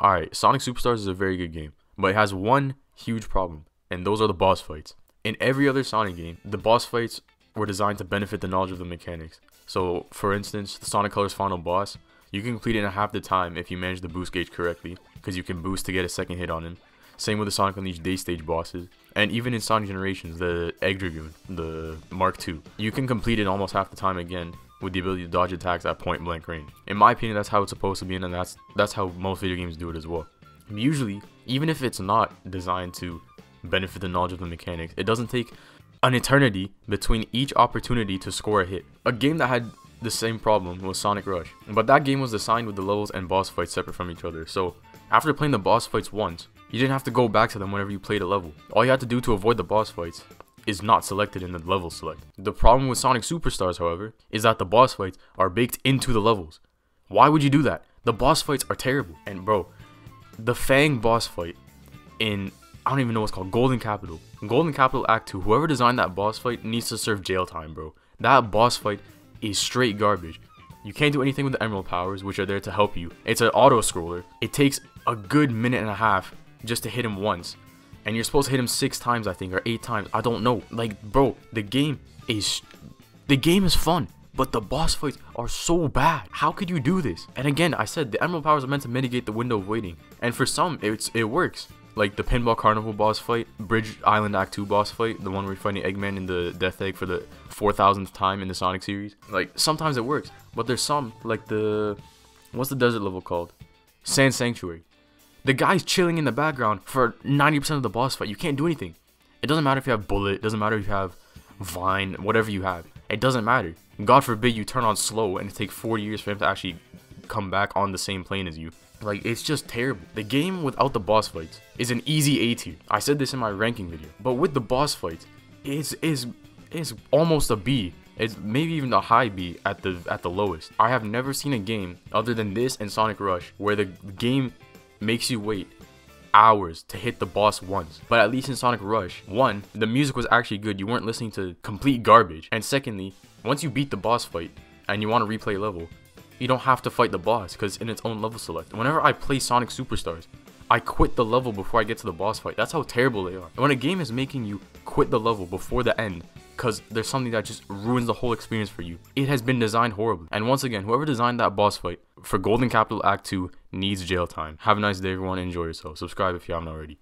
Alright, Sonic Superstars is a very good game, but it has one huge problem, and those are the boss fights. In every other Sonic game, the boss fights were designed to benefit the knowledge of the mechanics. So, for instance, the Sonic Colors final boss, you can complete it in half the time if you manage the boost gauge correctly, because you can boost to get a second hit on him. Same with the Sonic Unleashed Day Stage bosses. And even in Sonic Generations, the Egg Dragoon, the Mark II, you can complete it almost half the time again with the ability to dodge attacks at point blank range. In my opinion, that's how it's supposed to be, and that's that's how most video games do it as well. Usually, even if it's not designed to benefit the knowledge of the mechanics, it doesn't take an eternity between each opportunity to score a hit. A game that had the same problem was Sonic Rush, but that game was designed with the levels and boss fights separate from each other. So after playing the boss fights once, you didn't have to go back to them whenever you played a level. All you had to do to avoid the boss fights is not selected in the level select. The problem with Sonic Superstars, however, is that the boss fights are baked into the levels. Why would you do that? The boss fights are terrible. And bro, the Fang boss fight in I don't even know what's called Golden Capital. Golden Capital Act 2, whoever designed that boss fight needs to serve jail time, bro. That boss fight is straight garbage. You can't do anything with the emerald powers, which are there to help you. It's an auto scroller. It takes a good minute and a half just to hit him once. And you're supposed to hit him six times, I think, or eight times. I don't know. Like, bro, the game is the game is fun, but the boss fights are so bad. How could you do this? And again, I said the emerald powers are meant to mitigate the window of waiting, and for some, it's it works. Like the Pinball Carnival boss fight, Bridge Island Act 2 boss fight, the one where you're fighting Eggman in the Death Egg for the 4,000th time in the Sonic series. Like, sometimes it works, but there's some, like the. What's the desert level called? Sand Sanctuary. The guy's chilling in the background for 90% of the boss fight. You can't do anything. It doesn't matter if you have Bullet, it doesn't matter if you have Vine, whatever you have. It doesn't matter. God forbid you turn on slow and it takes 40 years for him to actually come back on the same plane as you. Like, it's just terrible. The game without the boss fights is an easy A tier. I said this in my ranking video. But with the boss fights, it's, it's, it's almost a B. It's maybe even a high B at the at the lowest. I have never seen a game other than this and Sonic Rush where the game makes you wait hours to hit the boss once. But at least in Sonic Rush, one, the music was actually good. You weren't listening to complete garbage. And secondly, once you beat the boss fight and you want to replay level, you don't have to fight the boss because in its own level select. Whenever I play Sonic Superstars, I quit the level before I get to the boss fight. That's how terrible they are. And when a game is making you quit the level before the end because there's something that just ruins the whole experience for you, it has been designed horribly. And once again, whoever designed that boss fight for Golden Capital Act 2 needs jail time. Have a nice day, everyone. Enjoy yourself. Subscribe if you haven't already.